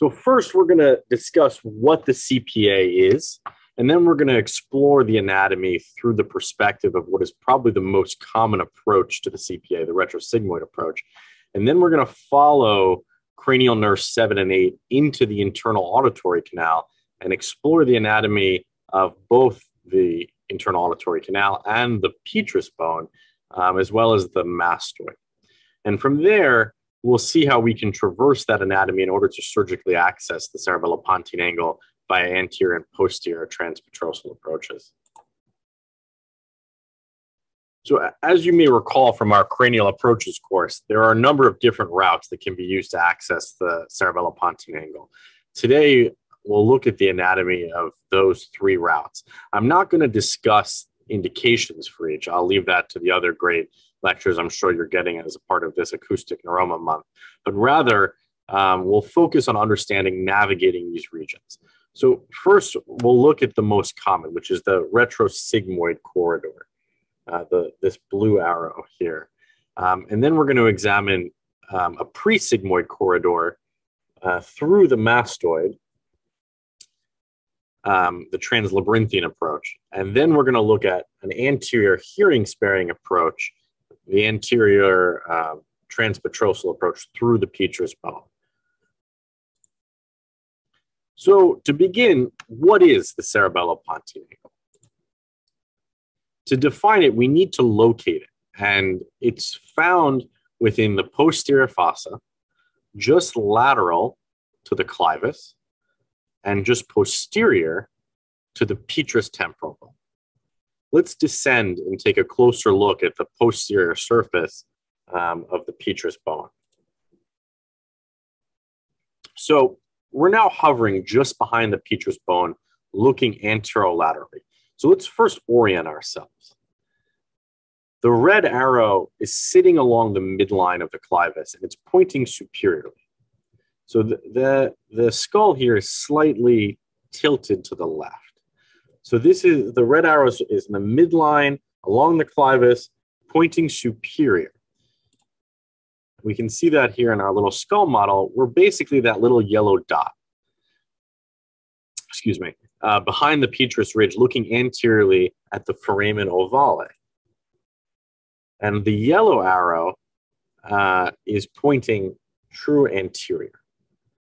So first, we're going to discuss what the CPA is, and then we're going to explore the anatomy through the perspective of what is probably the most common approach to the CPA, the retrosigmoid approach. And then we're going to follow cranial nerves 7 and 8 into the internal auditory canal and explore the anatomy of both the internal auditory canal and the petrous bone, um, as well as the mastoid. And from there, we'll see how we can traverse that anatomy in order to surgically access the cerebellopontine angle via anterior and posterior transpetrosal approaches. So as you may recall from our cranial approaches course, there are a number of different routes that can be used to access the cerebellopontine angle. Today, we'll look at the anatomy of those three routes. I'm not going to discuss indications for each. I'll leave that to the other great lectures I'm sure you're getting as a part of this acoustic neuroma month, but rather um, we'll focus on understanding navigating these regions. So first, we'll look at the most common, which is the retrosigmoid corridor, uh, the, this blue arrow here. Um, and then we're going to examine um, a presigmoid corridor uh, through the mastoid, um, the translabyrinthine approach. And then we're going to look at an anterior hearing sparing approach, the anterior uh, transpetrosal approach through the petrous bone. So to begin, what is the cerebellopontine angle? To define it, we need to locate it. And it's found within the posterior fossa, just lateral to the clivus, and just posterior to the petrous temporal bone. Let's descend and take a closer look at the posterior surface um, of the petrous bone. So we're now hovering just behind the petrous bone, looking anterolaterally. So let's first orient ourselves. The red arrow is sitting along the midline of the clivus and it's pointing superiorly. So the, the, the skull here is slightly tilted to the left. So this is the red arrow is in the midline along the clivus, pointing superior. We can see that here in our little skull model. We're basically that little yellow dot. Excuse me, uh, behind the petrous ridge, looking anteriorly at the foramen ovale. And the yellow arrow uh, is pointing true anterior.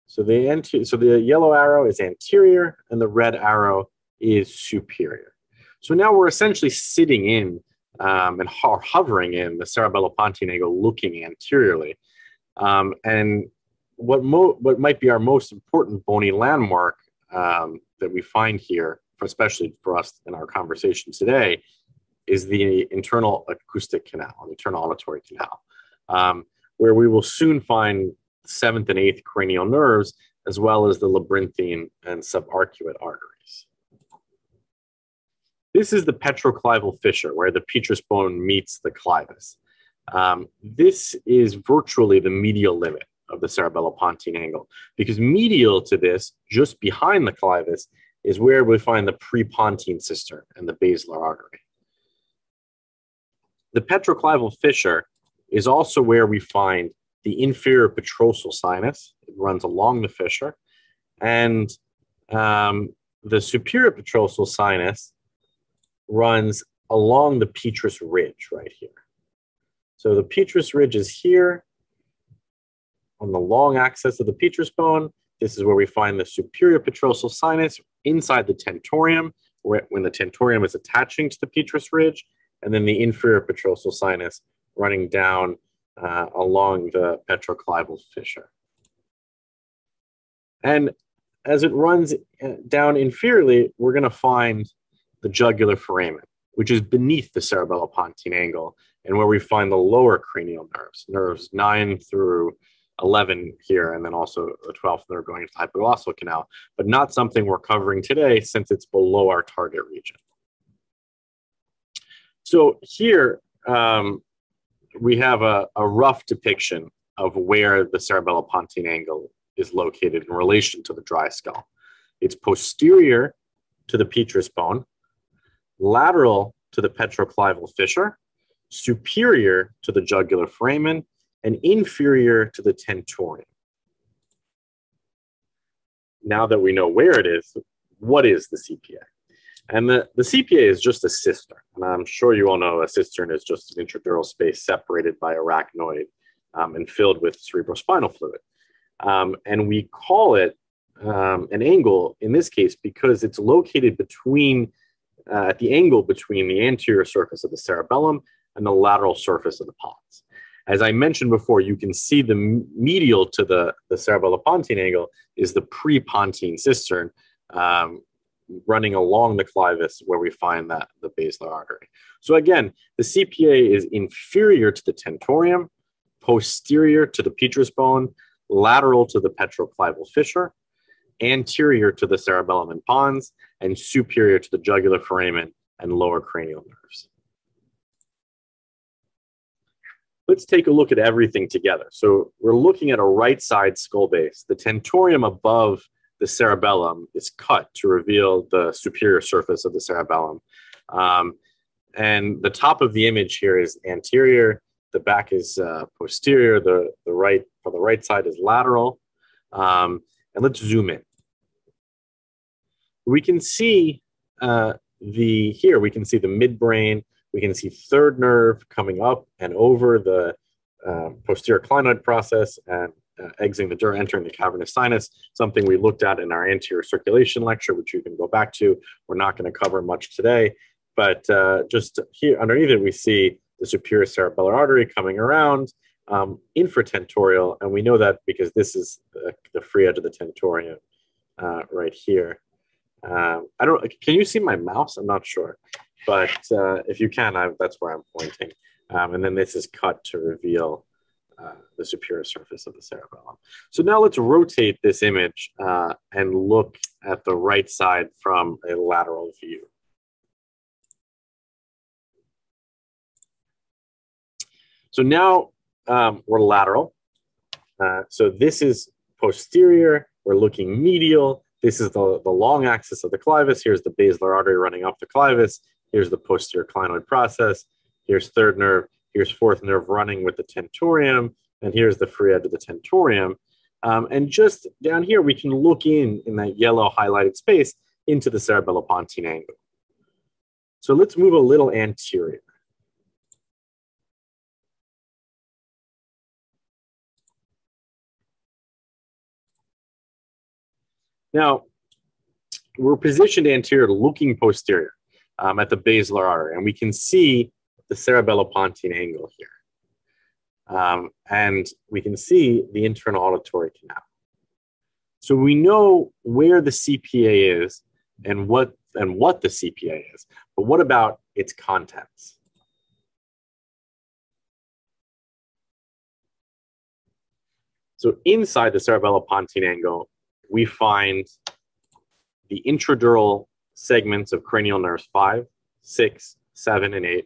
So the, anterior, so the yellow arrow is anterior and the red arrow is superior. So now we're essentially sitting in um, and ho- hovering in the cerebellopontine angle looking anteriorly. Um, and what, mo- what might be our most important bony landmark um, that we find here, for especially for us in our conversation today, is the internal acoustic canal, the internal auditory canal, um, where we will soon find seventh and eighth cranial nerves, as well as the labyrinthine and subarcuate arteries. This is the petroclival fissure where the petrous bone meets the clivus. Um, this is virtually the medial limit of the cerebellopontine angle because medial to this, just behind the clivus, is where we find the prepontine cistern and the basilar artery. The petroclival fissure is also where we find the inferior petrosal sinus. It runs along the fissure. And um, the superior petrosal sinus runs along the petrous ridge right here. So the petrous ridge is here on the long axis of the petrous bone. This is where we find the superior petrosal sinus inside the tentorium, when the tentorium is attaching to the petrous ridge, and then the inferior petrosal sinus running down uh, along the petroclival fissure. And as it runs uh, down inferiorly, we're going to find the jugular foramen, which is beneath the cerebellopontine angle, and where we find the lower cranial nerves, nerves 9 through 11 here, and then also the 12th nerve going into the hypoglossal canal, but not something we're covering today since it's below our target region. So here, um, we have a, a rough depiction of where the cerebellopontine angle is located in relation to the dry skull. It's posterior to the petrous bone, lateral to the petroclival fissure, superior to the jugular foramen, and inferior to the tentorium. now that we know where it is, what is the CPA? And the, the CPA is just a cistern. And I'm sure you all know a cistern is just an intradural space separated by arachnoid um, and filled with cerebrospinal fluid. Um, and we call it um, an angle in this case because it's located between, uh, at the angle between the anterior surface of the cerebellum and the lateral surface of the pons. As I mentioned before, you can see the medial to the, the cerebellopontine angle is the prepontine cistern um, running along the clivus where we find that the basilar artery. So again, the CPA is inferior to the tentorium, posterior to the petrous bone, lateral to the petroclival fissure, anterior to the cerebellum and pons, and superior to the jugular foramen and lower cranial nerves. Let's take a look at everything together. So we're looking at a right side skull base. The tentorium above the cerebellum is cut to reveal the superior surface of the cerebellum. Um, and the top of the image here is anterior, the back is uh, posterior, the, the right for the right side is lateral. Um, and let's zoom in. We can see uh, the here we can see the midbrain. We can see third nerve coming up and over the uh, posterior clinoid process and uh, exiting the dura, entering the cavernous sinus, something we looked at in our anterior circulation lecture, which you can go back to. We're not going to cover much today, but uh, just here underneath it, we see the superior cerebellar artery coming around um, infratentorial, and we know that because this is the, the free edge of the tentorium uh, right here. Um, I don't. Can you see my mouse? I'm not sure, but uh, if you can, I, that's where I'm pointing. Um, and then this is cut to reveal uh, the superior surface of the cerebellum. So now let's rotate this image uh, and look at the right side from a lateral view. So now um, we're lateral. Uh, so this is posterior. We're looking medial. This is the, the long axis of the clivus. Here's the basilar artery running up the clivus. Here's the posterior clinoid process. Here's third nerve. Here's fourth nerve running with the tentorium. And here's the free edge of the tentorium. Um, and just down here, we can look in, in that yellow highlighted space, into the cerebellopontine angle. So let's move a little anterior. Now, we're positioned anterior, looking posterior um, at the basilar artery, and we can see the cerebellopontine angle here. Um, and we can see the internal auditory canal. So we know where the CPA is and what and what the CPA is, but what about its contents? So inside the cerebellopontine angle, we find the intradural segments of cranial nerves five, six, seven, and eight,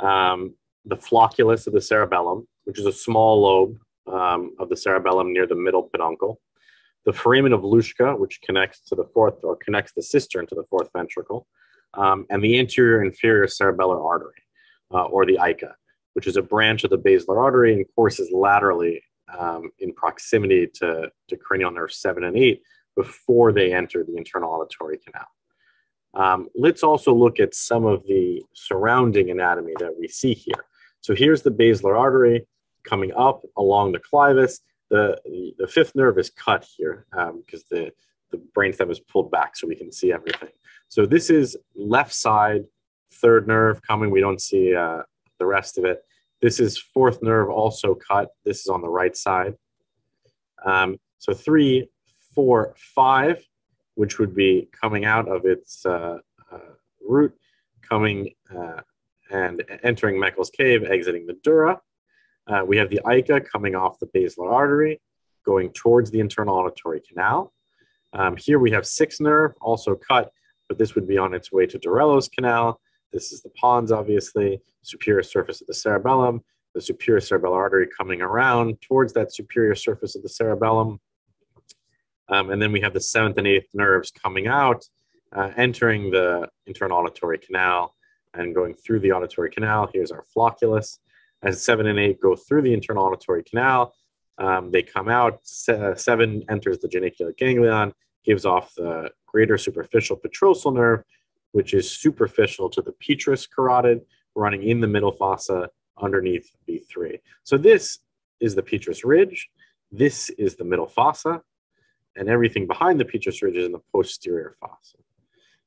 um, the flocculus of the cerebellum, which is a small lobe um, of the cerebellum near the middle peduncle, the foramen of Luschka, which connects to the fourth or connects the cistern to the fourth ventricle, um, and the anterior inferior cerebellar artery, uh, or the AICA, which is a branch of the basilar artery and courses laterally um, in proximity to, to cranial nerve 7 and 8 before they enter the internal auditory canal. Um, let's also look at some of the surrounding anatomy that we see here. So here's the basilar artery coming up along the clivus. The, the, the fifth nerve is cut here because um, the, the brainstem is pulled back so we can see everything. So this is left side, third nerve coming. We don't see uh, the rest of it. This is fourth nerve also cut. This is on the right side. Um, so three, four, five, which would be coming out of its uh, uh, root, coming uh, and entering Meckel's cave, exiting the dura. Uh, we have the AICA coming off the basilar artery, going towards the internal auditory canal. Um, here we have sixth nerve, also cut, but this would be on its way to Dorello's canal. This is the pons, obviously, superior surface of the cerebellum, the superior cerebellar artery coming around towards that superior surface of the cerebellum. Um, and then we have the seventh and eighth nerves coming out, uh, entering the internal auditory canal and going through the auditory canal. Here's our flocculus. As seven and eight go through the internal auditory canal, um, they come out. Se- seven enters the geniculate ganglion. gives off the greater superficial petrosal nerve, which is superficial to the petrous carotid, running in the middle fossa underneath V3. So this is the petrous ridge. This is the middle fossa, and everything behind the petrous ridge is in the posterior fossa.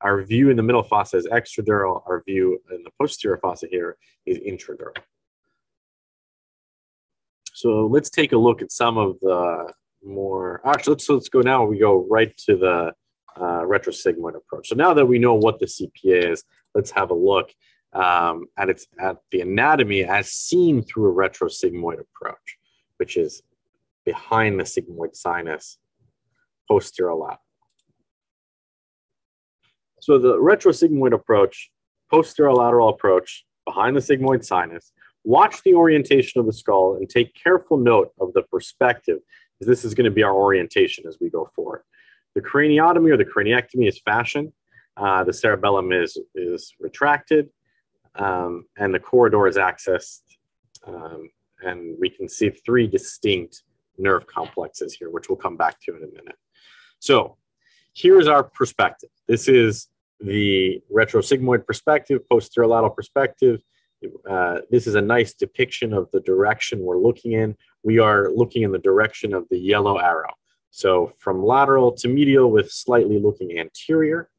Our view in the middle fossa is extradural. Our view in the posterior fossa here is intradural. So let's take a look at some of the more, actually, let's, let's go now, we go right to the uh, retrosigmoid approach. So now that we know what the CPA is, let's have a look um, at, its, at the anatomy as seen through a retrosigmoid approach, which is behind the sigmoid sinus posterolateral. So the retrosigmoid approach, posterolateral approach behind the sigmoid sinus, watch the orientation of the skull and take careful note of the perspective, as this is going to be our orientation as we go forward. The craniotomy or the craniectomy is fashioned. Uh, the cerebellum is, is retracted, um, and the corridor is accessed. Um, and we can see three distinct nerve complexes here, which we'll come back to in a minute. So here's our perspective. This is the retrosigmoid perspective, posterolateral perspective. Uh, this is a nice depiction of the direction we're looking in. We are looking in the direction of the yellow arrow. So from lateral to medial with slightly looking anterior.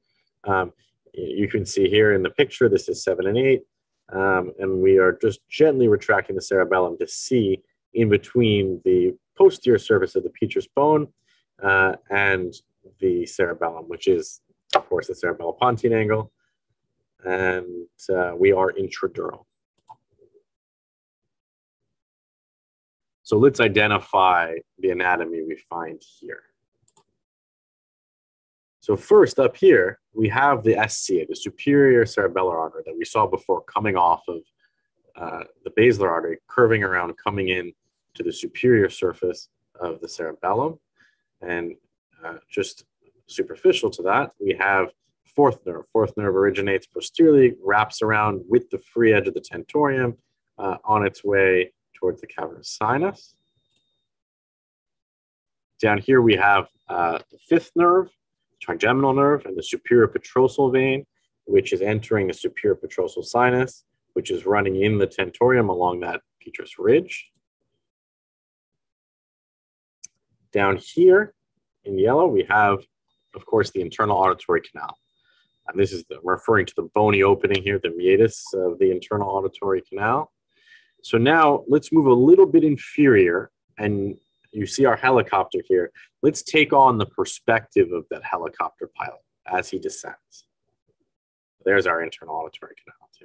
Um, you can see here in the picture, this is seven and eight. Um, and we are just gently retracting the cerebellum to see in between the posterior surface of the petrous bone uh, and the cerebellum, which is, of course, the cerebellopontine angle. And uh, we are intradural. So let's identify the anatomy we find here. So first up here, we have the SCA, the superior cerebellar artery that we saw before coming off of uh, the basilar artery, curving around, coming in to the superior surface of the cerebellum. And uh, just superficial to that, we have fourth nerve. Fourth nerve originates posteriorly, wraps around with the free edge of the tentorium uh, on its way towards the cavernous sinus. Down here we have uh, the fifth nerve, trigeminal nerve, and the superior petrosal vein, which is entering the superior petrosal sinus, which is running in the tentorium along that petrous ridge. Down here in yellow, we have, of course, the internal auditory canal. And this is the, referring to the bony opening here, the meatus of the internal auditory canal. So now let's move a little bit inferior and you see our helicopter here. Let's take on the perspective of that helicopter pilot as he descends. There's our internal auditory canal too.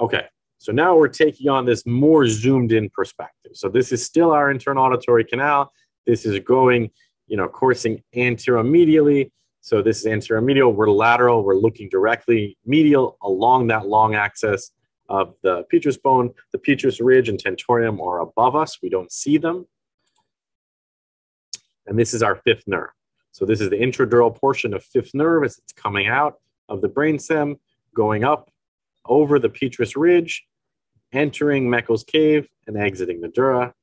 Okay, so now we're taking on this more zoomed in perspective. So this is still our internal auditory canal. This is going, you know, coursing anteromedially so this is anterior medial. We're lateral. We're looking directly medial along that long axis of the petrous bone. The petrous ridge and tentorium are above us. We don't see them. And this is our fifth nerve. So this is the intradural portion of fifth nerve as it's coming out of the brainstem, going up over the petrous ridge, entering Meckel's cave and exiting the dura.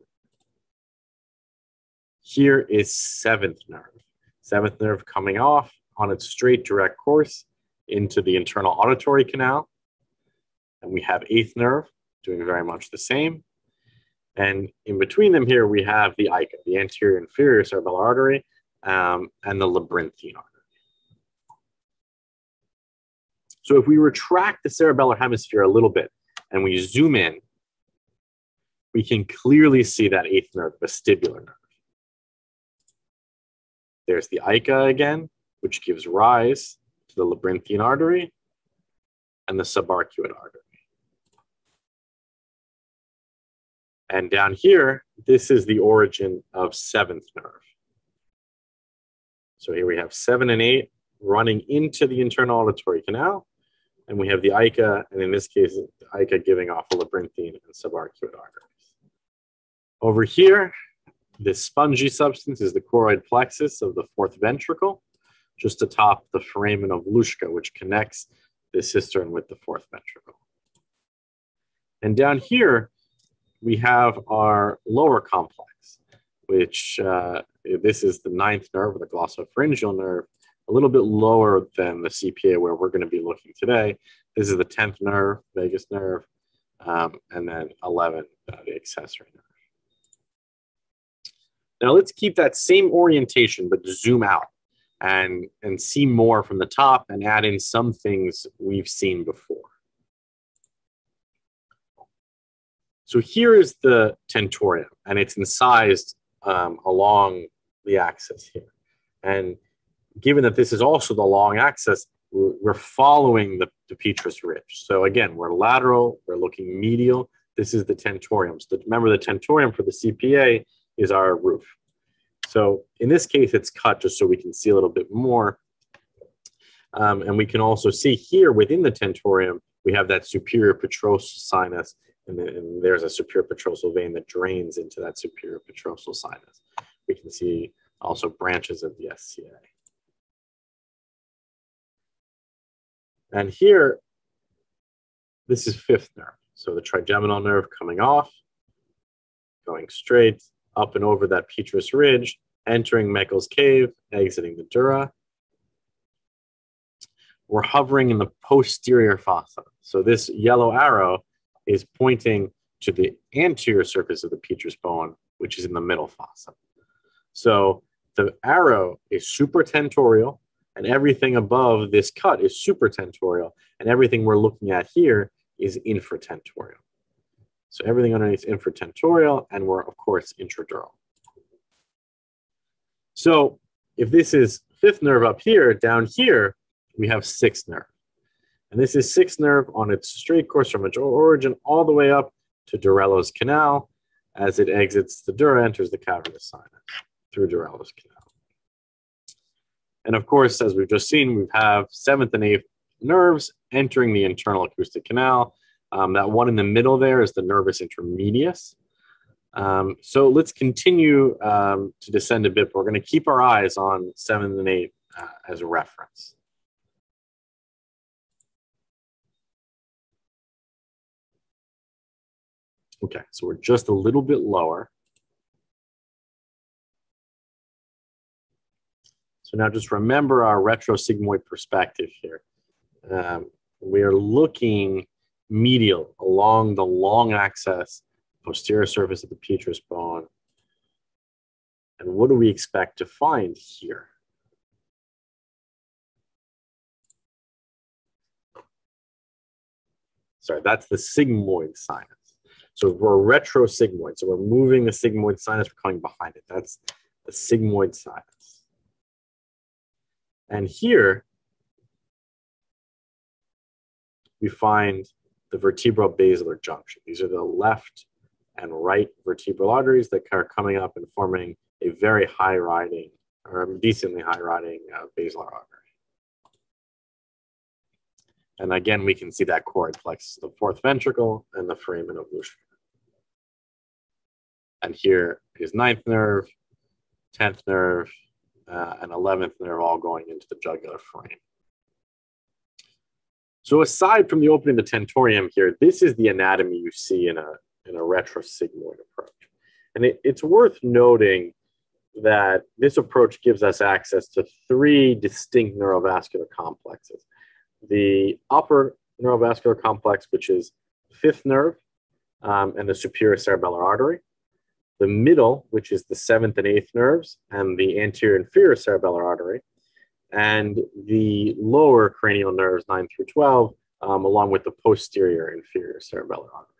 Here is seventh nerve seventh nerve coming off on its straight direct course into the internal auditory canal. And we have eighth nerve doing very much the same. And in between them here, we have the AICA, the anterior inferior cerebellar artery, um, and the labyrinthine artery. So if we retract the cerebellar hemisphere a little bit and we zoom in, we can clearly see that eighth nerve, vestibular nerve. There's the AICA again, which gives rise to the labyrinthine artery and the subarcuate artery. And down here, this is the origin of seventh nerve. So here we have seven and eight running into the internal auditory canal. And we have the AICA, and in this case, the AICA giving off a labyrinthine and subarcuate arteries. Over here, this spongy substance is the choroid plexus of the fourth ventricle, just atop the foramen of Luschka, which connects the cistern with the fourth ventricle. And down here, we have our lower complex, which uh, this is the ninth nerve, the glossopharyngeal nerve, a little bit lower than the CPA where we're going to be looking today. This is the 10th nerve, vagus nerve, um, and then 11, uh, the accessory nerve. Now let's keep that same orientation, but zoom out and, and see more from the top and add in some things we've seen before. So here is the tentorium, and it's incised um, along the axis here. And given that this is also the long axis, we're following the, the petrous ridge. So again, we're lateral, we're looking medial. This is the tentorium. So remember the tentorium for the CPA is our roof. So in this case, it's cut just so we can see a little bit more. Um, and we can also see here within the tentorium, we have that superior petrosal sinus, and, then, and there's a superior petrosal vein that drains into that superior petrosal sinus. We can see also branches of the SCA. And here, this is fifth nerve. So the trigeminal nerve coming off, going straight up and over that petrous ridge, entering Meckel's cave, exiting the dura. We're hovering in the posterior fossa. So this yellow arrow is pointing to the anterior surface of the petrous bone, which is in the middle fossa. So the arrow is supratentorial, and everything above this cut is supratentorial, and everything we're looking at here is infratentorial. So everything underneath is infratentorial, and we're, of course, intradural. So if this is fifth nerve up here, down here, we have sixth nerve. And this is sixth nerve on its straight course from its origin all the way up to Dorello's canal. As it exits the dura, enters the cavernous sinus through Dorello's canal. And of course, as we've just seen, we have seventh and eighth nerves entering the internal acoustic canal. Um, that one in the middle there is the nervus intermedius. Um, so let's continue um, to descend a bit. We're going to keep our eyes on seven and eight uh, as a reference. Okay, so we're just a little bit lower. So now just remember our retrosigmoid perspective here. Um, we are looking medial along the long axis, posterior surface of the petrous bone. And what do we expect to find here? Sorry, that's the sigmoid sinus. So we're retrosigmoid. So we're moving the sigmoid sinus, we're coming behind it. That's the sigmoid sinus. And here we find the vertebral basilar junction. These are the left and right vertebral arteries that are coming up and forming a very high riding or decently high riding uh, basilar artery. And again, we can see that choroid plexus, the fourth ventricle and the foramen of Luschka. And here is ninth nerve, 10th nerve, uh, and 11th nerve all going into the jugular foramen. So aside from the opening of the tentorium here, this is the anatomy you see in a, in a retrosigmoid approach. And it, it's worth noting that this approach gives us access to three distinct neurovascular complexes. The upper neurovascular complex, which is fifth nerve um, and the superior cerebellar artery the middle, which is the seventh and eighth nerves, and the anterior inferior cerebellar artery, and the lower cranial nerves, 9 through 12, um, along with the posterior inferior cerebellar artery.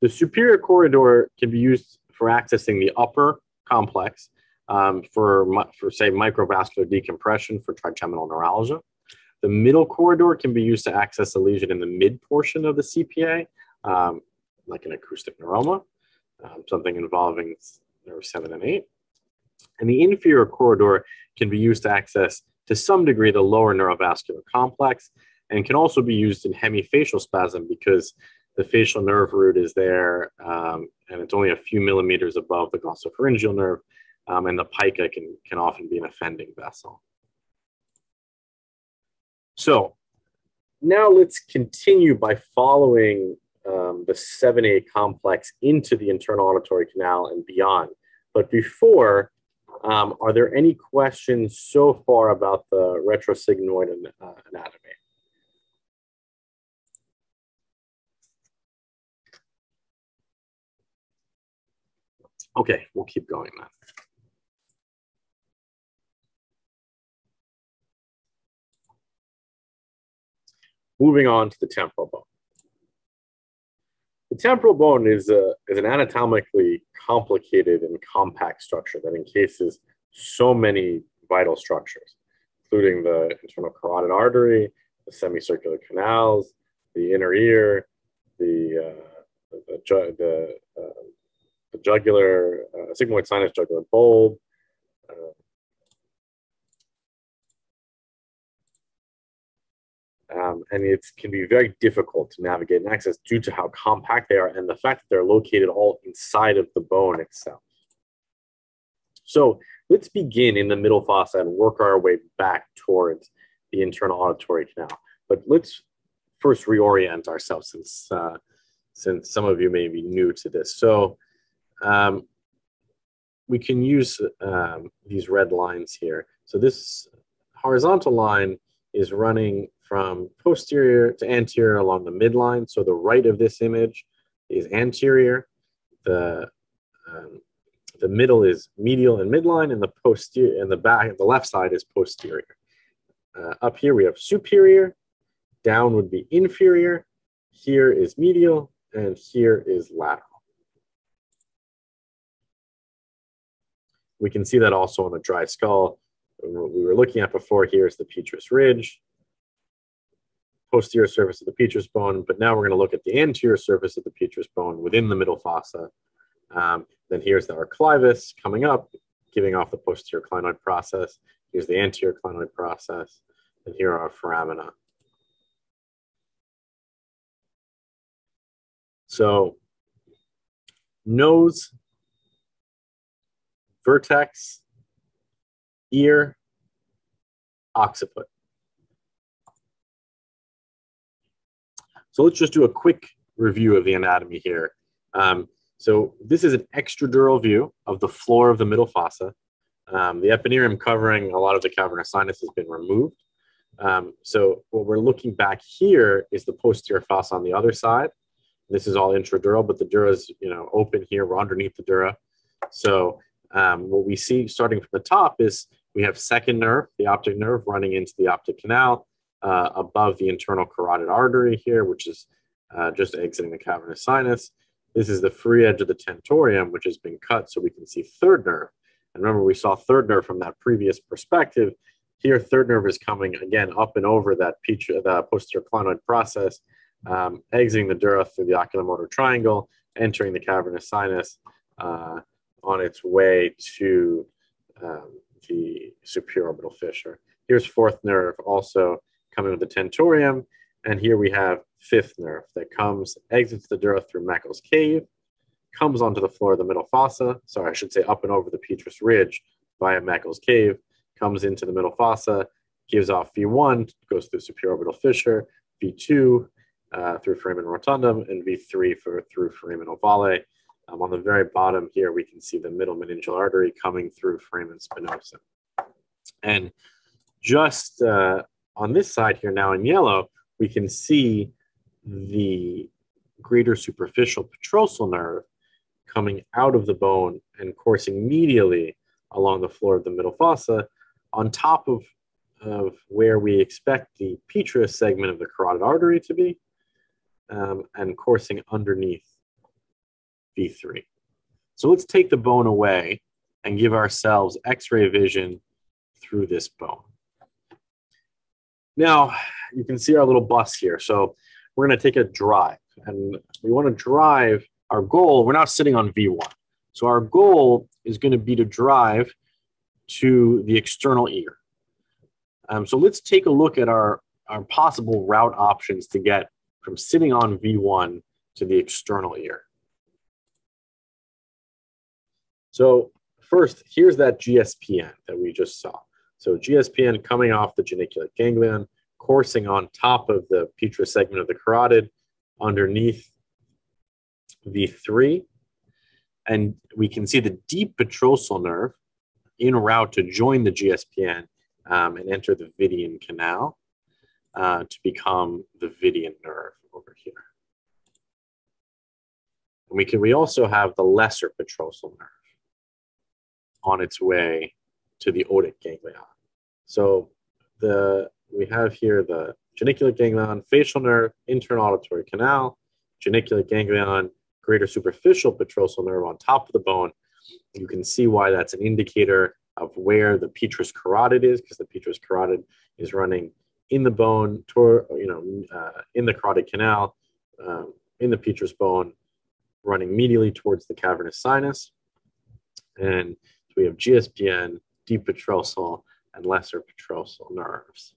The superior corridor can be used for accessing the upper complex um, for, for, say, microvascular decompression for trigeminal neuralgia. The middle corridor can be used to access a lesion in the mid portion of the CPA, um, like an acoustic neuroma um, something involving nerve 7 and 8. And the inferior corridor can be used to access, to some degree, the lower neurovascular complex and can also be used in hemifacial spasm because the facial nerve root is there um, and it's only a few millimeters above the glossopharyngeal nerve, um, and the pica can, can often be an offending vessel. So now let's continue by following um, the 7A complex into the internal auditory canal and beyond. But before, um, are there any questions so far about the retrosigmoid uh, anatomy? Okay, we'll keep going then. Moving on to the temporal bone. The temporal bone is, a, is an anatomically complicated and compact structure that encases so many vital structures, including the internal carotid artery, the semicircular canals, the inner ear, the, uh, the, the, uh, the jugular, uh, sigmoid sinus jugular bulb, Um, and it can be very difficult to navigate and access due to how compact they are and the fact that they're located all inside of the bone itself. So let's begin in the middle fossa and work our way back towards the internal auditory canal. But let's first reorient ourselves since, uh, since some of you may be new to this. So um, we can use um, these red lines here. So this horizontal line is running from posterior to anterior along the midline. So the right of this image is anterior. The um, the middle is medial and midline, and the posterior and the back, the left side is posterior. Uh, up here we have superior. Down would be inferior. Here is medial, and here is lateral. We can see that also on the dry skull. What we were looking at before here is the petrous ridge posterior surface of the petrous bone, but now we're going to look at the anterior surface of the petrous bone within the middle fossa. Um, then here's our clivus coming up, giving off the posterior clinoid process. Here's the anterior clinoid process, and here are our foramina. So nose, vertex, ear, occiput. So let's just do a quick review of the anatomy here. Um, so this is an extradural view of the floor of the middle fossa. Um, the epineurium covering a lot of the cavernous sinus has been removed. Um, so what we're looking back here is the posterior fossa on the other side. This is all intradural, but the dura is you know open here. We're underneath the dura. So um, what we see starting from the top is we have second nerve, the optic nerve, running into the optic canal uh, above the internal carotid artery here, which is uh, just exiting the cavernous sinus. This is the free edge of the tentorium, which has been cut so we can see third nerve. And remember, we saw third nerve from that previous perspective. Here, third nerve is coming again up and over that the posterior clinoid process, um, exiting the dura through the oculomotor triangle, entering the cavernous sinus uh, on its way to um, the supraorbital fissure. Here's fourth nerve also coming with the tentorium. And here we have fifth nerve that comes, exits the dura through Meckel's cave, comes onto the floor of the middle fossa. Sorry, I should say up and over the petrous ridge via Meckel's cave, comes into the middle fossa, gives off V1, goes through supraorbital fissure, V2 uh, through foramen rotundum, and V3 for through foramen ovale. Um, on the very bottom here, we can see the middle meningeal artery coming through foramen spinosum. And just uh, on this side here now in yellow, we can see the greater superficial petrosal nerve coming out of the bone and coursing medially along the floor of the middle fossa on top of, of where we expect the petrous segment of the carotid artery to be um, and coursing underneath V3. So let's take the bone away and give ourselves x-ray vision through this bone. Now, you can see our little bus here. So we're going to take a drive and we want to drive our goal. We're now sitting on V1. So our goal is going to be to drive to the external ear. Um, so let's take a look at our, our possible route options to get from sitting on V1 to the external ear. So first, here's that GSPN that we just saw. So GSPN coming off the geniculate ganglion, coursing on top of the petrous segment of the carotid, underneath V3. And we can see the deep petrosal nerve in route to join the GSPN um, and enter the Vidian canal uh, to become the Vidian nerve over here. And we can we also have the lesser petrosal nerve on its way to the otic ganglion. So the we have here the geniculate ganglion, facial nerve, internal auditory canal, geniculate ganglion, greater superficial petrosal nerve on top of the bone. You can see why that's an indicator of where the petrous carotid is, because the petrous carotid is running in the bone, toward, you know, uh, in the carotid canal, um, in the petrous bone, running medially towards the cavernous sinus. And so we have GSPN, deep petrosal, and lesser petrosal nerves.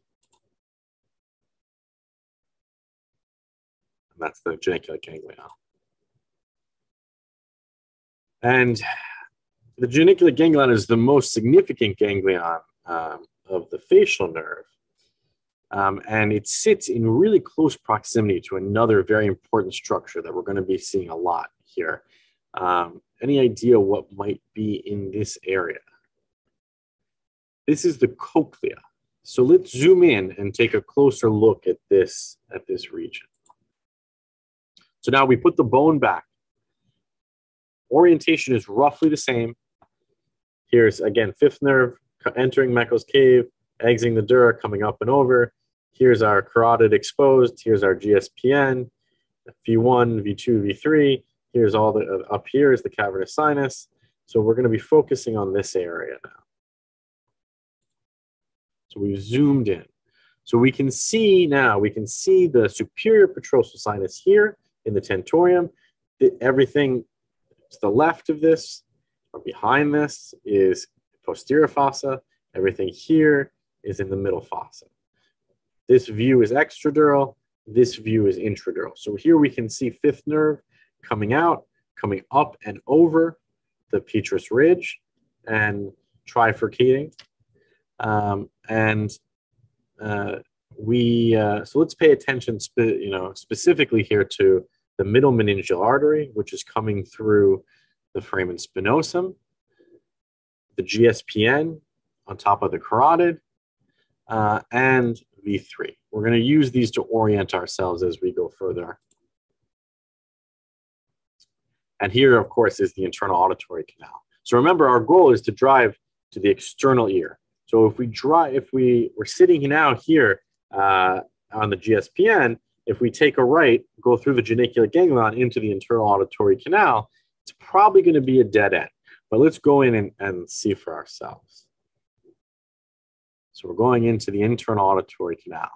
And that's the geniculate ganglion. And the geniculate ganglion is the most significant ganglion um, of the facial nerve. Um, and it sits in really close proximity to another very important structure that we're going to be seeing a lot here. Um, any idea what might be in this area? This is the cochlea. So let's zoom in and take a closer look at this, at this region. So now we put the bone back. Orientation is roughly the same. Here's again, fifth nerve entering Meckel's cave, exiting the dura, coming up and over. Here's our carotid exposed. Here's our GSPN, V1, V2, V3. Here's all the, uh, up here is the cavernous sinus. So we're gonna be focusing on this area now. So we've zoomed in. So we can see now, we can see the superior petrosal sinus here in the tentorium. Everything to the left of this or behind this is posterior fossa. Everything here is in the middle fossa. This view is extradural. This view is intradural. So here we can see fifth nerve coming out, coming up and over the petrous ridge and trifurcating. Um, and uh, we, uh, so let's pay attention, you know, specifically here to the middle meningeal artery, which is coming through the foramen spinosum, the GSPN on top of the carotid, uh, and V3. We're going to use these to orient ourselves as we go further. And here, of course, is the internal auditory canal. So remember, our goal is to drive to the external ear. So if we drive, if we we're sitting now here uh, on the GSPN, if we take a right, go through the geniculate ganglion into the internal auditory canal, it's probably going to be a dead end. But let's go in and, and see for ourselves. So we're going into the internal auditory canal.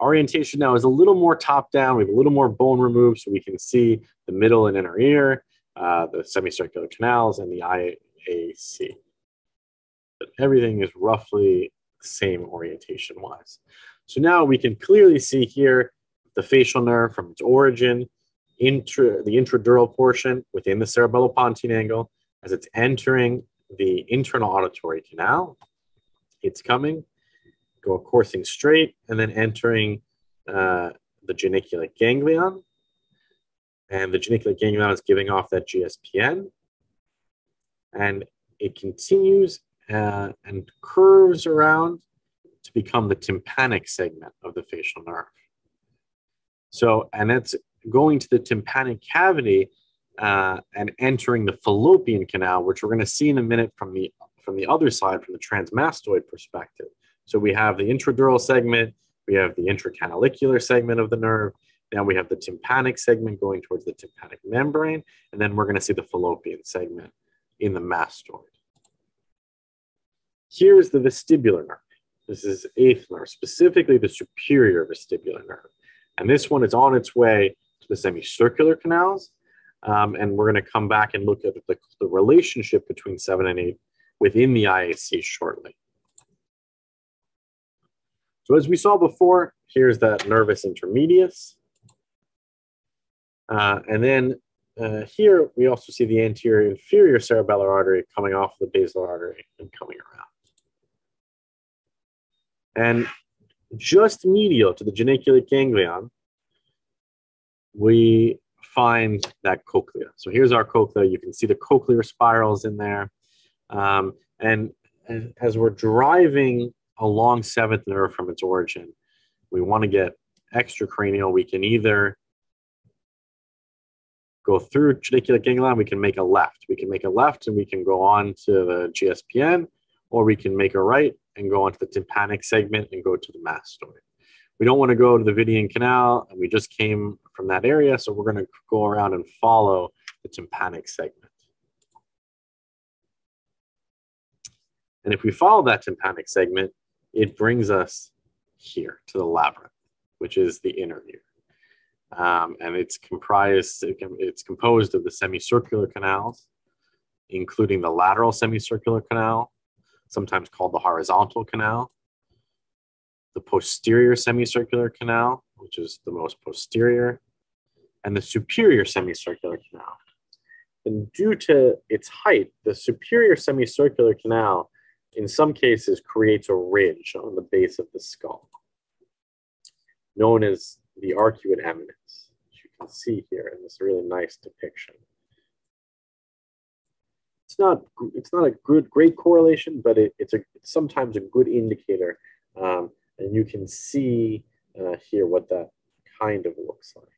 Orientation now is a little more top down. We have a little more bone removed so we can see the middle and inner ear, uh, the semicircular canals, and the IAC. But everything is roughly the same orientation wise. So now we can clearly see here the facial nerve from its origin, intra, the intradural portion within the cerebellopontine angle, as it's entering the internal auditory canal. It's coming, go coursing straight, and then entering uh, the geniculate ganglion. And the geniculate ganglion is giving off that GSPN. And it continues uh, and curves around to become the tympanic segment of the facial nerve. So, and it's going to the tympanic cavity uh, and entering the fallopian canal, which we're going to see in a minute from the from the other side, from the transmastoid perspective. So we have the intradural segment, we have the intracanalicular segment of the nerve, now we have the tympanic segment going towards the tympanic membrane, and then we're going to see the fallopian segment in the mastoid. Here's the vestibular nerve. This is eighth nerve, specifically the superior vestibular nerve. And this one is on its way to the semicircular canals. Um, and we're going to come back and look at the, the relationship between 7 and 8 within the IAC shortly. So as we saw before, here's that nervus intermedius. Uh, and then uh, here we also see the anterior inferior cerebellar artery coming off the basilar artery and coming around. And just medial to the geniculate ganglion, we find that cochlea. So here's our cochlea. You can see the cochlear spirals in there. Um, and, as we're driving along seventh nerve from its origin, we want to get extracranial. We can either go through geniculate ganglion, we can make a left. We can make a left and we can go on to the GSPN, or we can make a right and go onto the tympanic segment and go to the mastoid. We don't want to go to the Vidian canal, and we just came from that area, so we're going to go around and follow the tympanic segment. And if we follow that tympanic segment, it brings us here to the labyrinth, which is the inner ear. Um, and it's comprised, it's composed of the semicircular canals, including the lateral semicircular canal, sometimes called the horizontal canal, the posterior semicircular canal, which is the most posterior, and the superior semicircular canal. And due to its height, the superior semicircular canal, in some cases, creates a ridge on the base of the skull, known as the arcuate eminence, which you can see here in this really nice depiction. It's not, it's not a good, great correlation, but it, it's, a, it's sometimes a good indicator um, and you can see uh, here what that kind of looks like.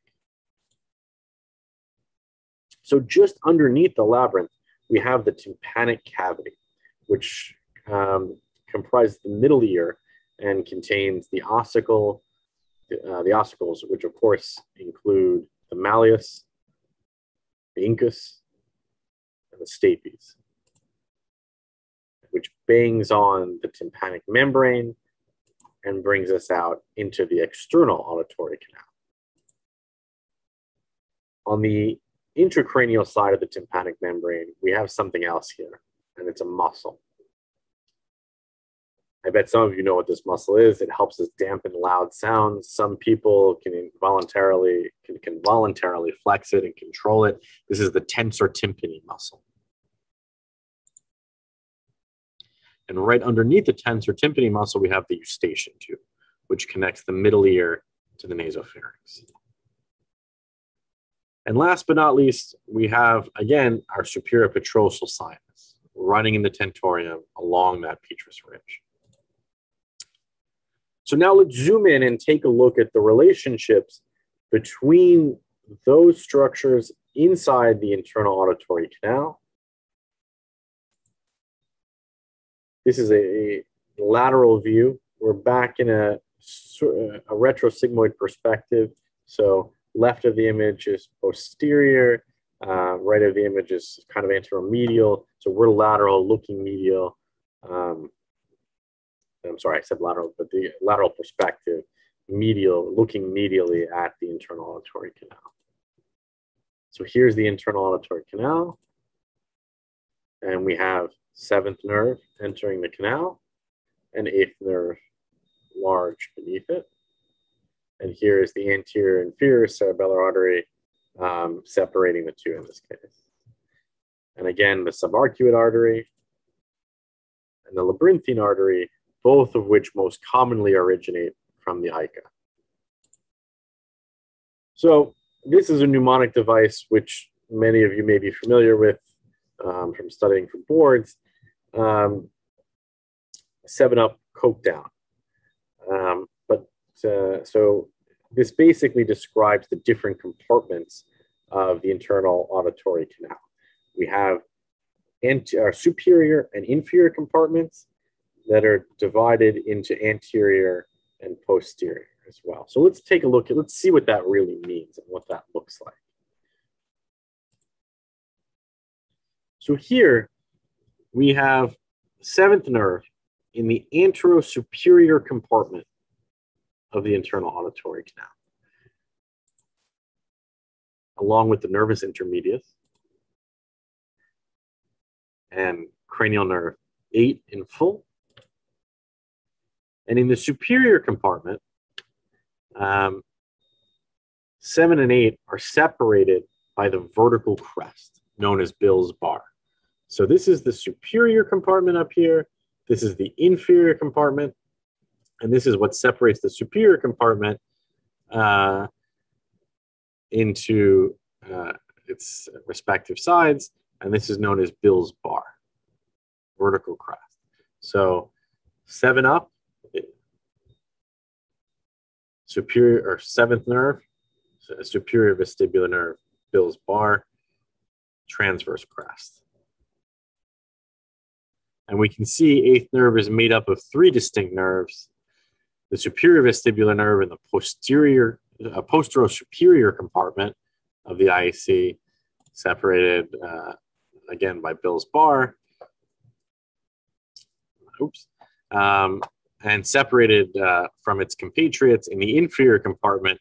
So just underneath the labyrinth, we have the tympanic cavity, which um, comprises the middle ear and contains the ossicle, uh, the ossicles, which of course include the malleus, the incus, the stapes, which bangs on the tympanic membrane and brings us out into the external auditory canal. On the intracranial side of the tympanic membrane, we have something else here, and it's a muscle. I bet some of you know what this muscle is. It helps us dampen loud sounds. Some people can involuntarily can, can voluntarily flex it and control it. This is the tensor tympani muscle. And right underneath the tensor tympani muscle, we have the eustachian tube, which connects the middle ear to the nasopharynx. And last but not least, we have, again, our superior petrosal sinus running in the tentorium along that petrous ridge. So now let's zoom in and take a look at the relationships between those structures inside the internal auditory canal This is a, lateral view. We're back in a, a retrosigmoid perspective. So left of the image is posterior, uh, right of the image is kind of anteromedial. So we're lateral looking medial. Um, I'm sorry, I said lateral, but the lateral perspective, medial, looking medially at the internal auditory canal. So here's the internal auditory canal. And we have seventh nerve entering the canal, and eighth nerve large beneath it. And here is the anterior inferior cerebellar artery um, separating the two in this case. And again, the subarcuate artery and the labyrinthine artery, both of which most commonly originate from the AICA. So this is a mnemonic device which many of you may be familiar with um, from studying for boards, um, Seven Up, Coke Down. Um, but uh, so this basically describes the different compartments of the internal auditory canal. We have our superior and inferior compartments that are divided into anterior and posterior as well. So let's take a look at, let's see what that really means and what that looks like. So here we have seventh nerve in the anterosuperior compartment of the internal auditory canal, along with the nervus intermedius and cranial nerve 8 in full. And in the superior compartment, um, 7 and 8 are separated by the vertical crest known as Bill's bar. So this is the superior compartment up here. This is the inferior compartment. And this is what separates the superior compartment uh, into uh, its respective sides, and this is known as Bill's bar, vertical crest. So seven up, superior or seventh nerve, superior vestibular nerve, Bill's bar, transverse crest. And we can see eighth nerve is made up of three distinct nerves, the superior vestibular nerve in the posterior, uh, posterior superior compartment of the IAC, separated uh, again by Bill's bar. Oops. Um, and separated uh, from its compatriots in the inferior compartment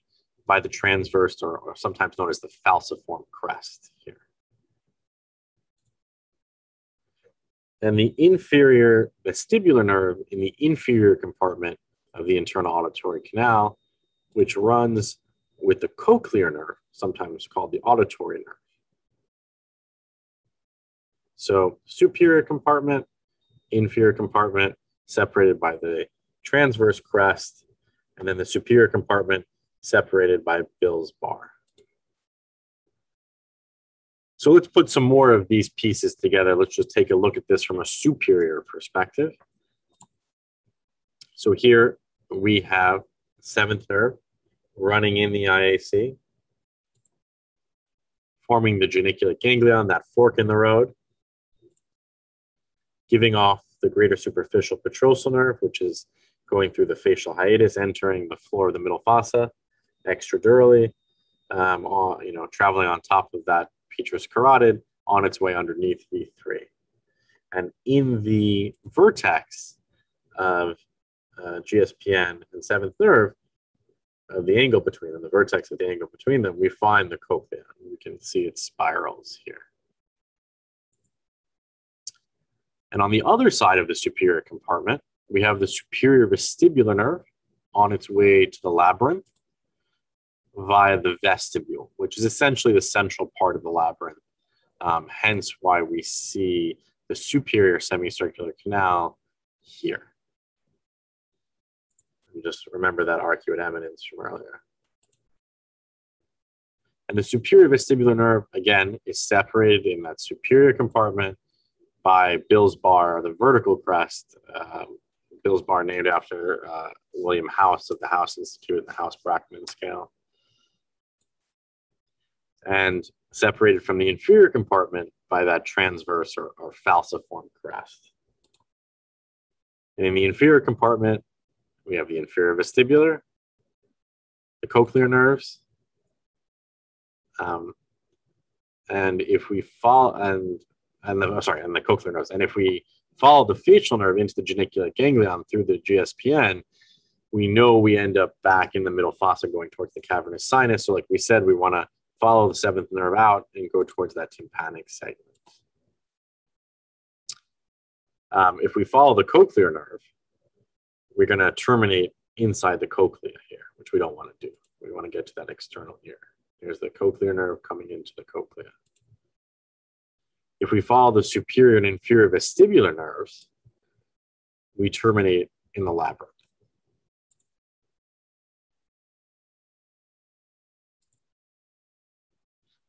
by the transverse, or, or sometimes known as the falciform crest And the inferior vestibular nerve in the inferior compartment of the internal auditory canal, which runs with the cochlear nerve, sometimes called the auditory nerve. So superior compartment, inferior compartment, separated by the transverse crest, and then the superior compartment separated by Bill's bar. So let's put some more of these pieces together. Let's just take a look at this from a superior perspective. So here we have seventh nerve running in the IAC, forming the geniculate ganglion, that fork in the road, giving off the greater superficial petrosal nerve, which is going through the facial hiatus, entering the floor of the middle fossa extradurally, um, you know, traveling on top of that petrous carotid on its way underneath V3. And in the vertex of uh, GSPN and seventh nerve, of the angle between them, the vertex of the angle between them, we find the cochlea. We can see its spirals here. And on the other side of the superior compartment, we have the superior vestibular nerve on its way to the labyrinth via the vestibule, which is essentially the central part of the labyrinth. Um, hence why we see the superior semicircular canal here. And just remember that arcuate eminence from earlier. And the superior vestibular nerve, again, is separated in that superior compartment by Bill's bar, the vertical crest. Um, Bill's bar named after uh, William House of the House Institute and the House Brackmann scale. And separated from the inferior compartment by that transverse or, or falciform crest. And in the inferior compartment, we have the inferior vestibular, the cochlear nerves, um, and if we fall and and the oh, sorry, and the cochlear nerves. And if we follow the facial nerve into the geniculate ganglion through the GSPN, we know we end up back in the middle fossa going towards the cavernous sinus. So, like we said, we want to follow the seventh nerve out and go towards that tympanic segment. Um, if we follow the cochlear nerve, we're going to terminate inside the cochlea here, which we don't want to do. We want to get to that external ear. Here's the cochlear nerve coming into the cochlea. If we follow the superior and inferior vestibular nerves, we terminate in the labyrinth.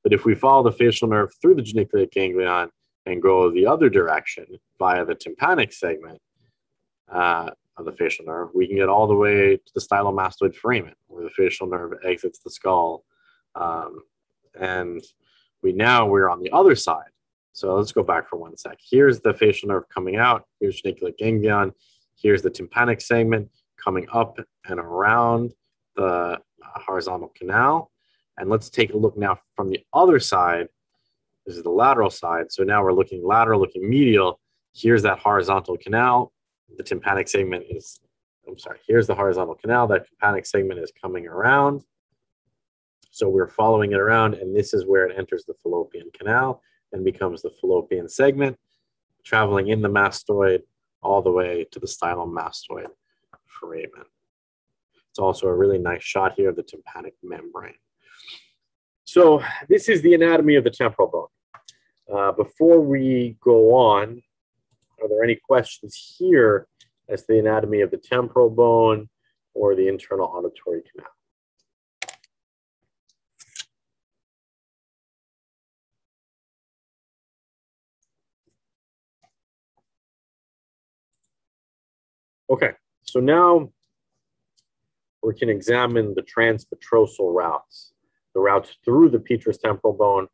But if we follow the facial nerve through the geniculate ganglion and go the other direction via the tympanic segment uh, of the facial nerve, we can get all the way to the stylomastoid foramen, where the facial nerve exits the skull. Um, and we now we're on the other side so let's go back for one sec. Here's the facial nerve coming out. Here's geniculate ganglion. Here's the tympanic segment coming up and around the horizontal canal. And let's take a look now from the other side. This is the lateral side. So now we're looking lateral, looking medial. Here's that horizontal canal. The tympanic segment is, I'm sorry, here's the horizontal canal. That tympanic segment is coming around. So we're following it around, and this is where it enters the fallopian canal and becomes the fallopian segment, traveling in the mastoid all the way to the stylomastoid foramen. It's also a really nice shot here of the tympanic membrane. So this is the anatomy of the temporal bone. Uh, before we go on, are there any questions here as to the anatomy of the temporal bone or the internal auditory canal? Okay, so now we can examine the transpetrosal routes the routes through the petrous temporal bone